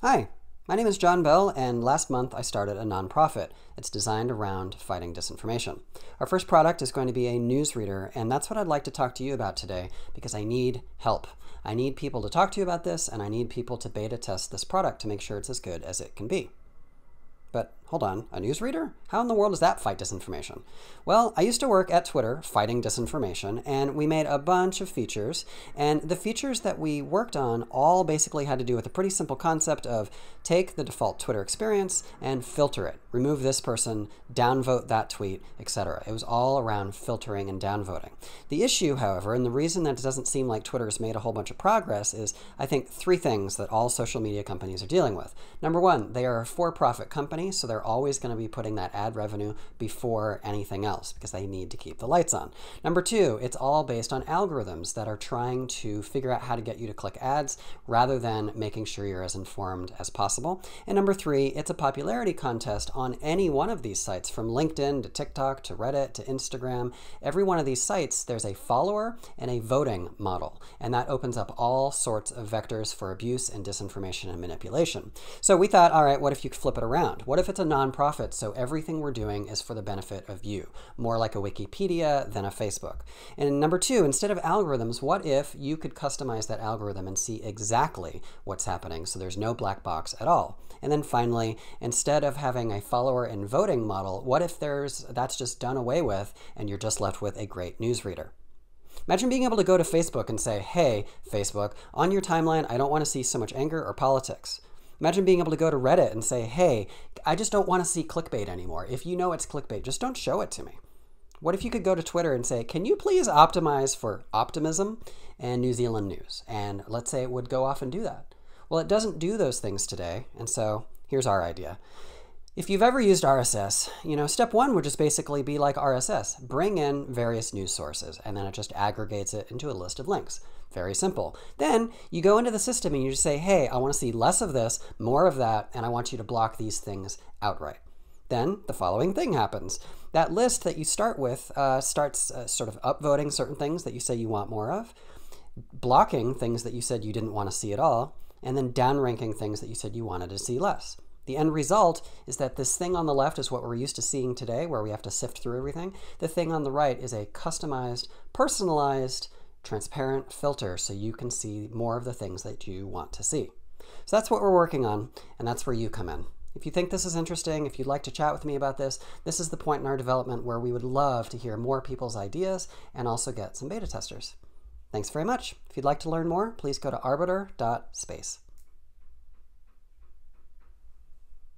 Hi, my name is Jon Bell, and last month I started a nonprofit. It's designed around fighting disinformation. Our first product is going to be a newsreader, and that's what I'd like to talk to you about today because I need help. I need people to talk to you about this, and I need people to beta test this product to make sure it's as good as it can be. But hold on, a newsreader? How in the world does that fight disinformation? Well, I used to work at Twitter fighting disinformation, and we made a bunch of features. And the features that we worked on all basically had to do with a pretty simple concept of take the default Twitter experience and filter it. Remove this person, downvote that tweet, etc. It was all around filtering and downvoting. The issue, however, and the reason that it doesn't seem like Twitter has made a whole bunch of progress is, I think, three things that all social media companies are dealing with. Number one, they are a for-profit company, so they're they're always going to be putting that ad revenue before anything else because they need to keep the lights on. Number two, it's all based on algorithms that are trying to figure out how to get you to click ads rather than making sure you're as informed as possible. And number three, it's a popularity contest on any one of these sites from LinkedIn to TikTok to Reddit to Instagram. Every one of these sites, there's a follower and a voting model. And that opens up all sorts of vectors for abuse and disinformation and manipulation. So we thought, all right, what if you flip it around? What if it's a nonprofit, so everything we're doing is for the benefit of you, more like a Wikipedia than a Facebook. And number two, instead of algorithms, what if you could customize that algorithm and see exactly what's happening so there's no black box at all? And then finally, instead of having a follower and voting model, what if there's that's just done away with and you're just left with a great newsreader? Imagine being able to go to Facebook and say, hey, Facebook, on your timeline, I don't want to see so much anger or politics. Imagine being able to go to Reddit and say, hey, I just don't want to see clickbait anymore. If you know it's clickbait, just don't show it to me. What if you could go to Twitter and say, can you please optimize for optimism and New Zealand news? And let's say it would go off and do that. Well, it doesn't do those things today. And so here's our idea. If you've ever used RSS, you know, step one would just basically be like RSS. Bring in various news sources, and then it just aggregates it into a list of links. Very simple. Then you go into the system and you just say, hey, I want to see less of this, more of that, and I want you to block these things outright. Then the following thing happens. That list that you start with uh, starts uh, sort of upvoting certain things that you say you want more of, blocking things that you said you didn't want to see at all, and then downranking things that you said you wanted to see less. The end result is that this thing on the left is what we're used to seeing today, where we have to sift through everything. The thing on the right is a customized, personalized, transparent filter so you can see more of the things that you want to see. So that's what we're working on, and that's where you come in. If you think this is interesting, if you'd like to chat with me about this, this is the point in our development where we would love to hear more people's ideas and also get some beta testers. Thanks very much. If you'd like to learn more, please go to arbiter.space.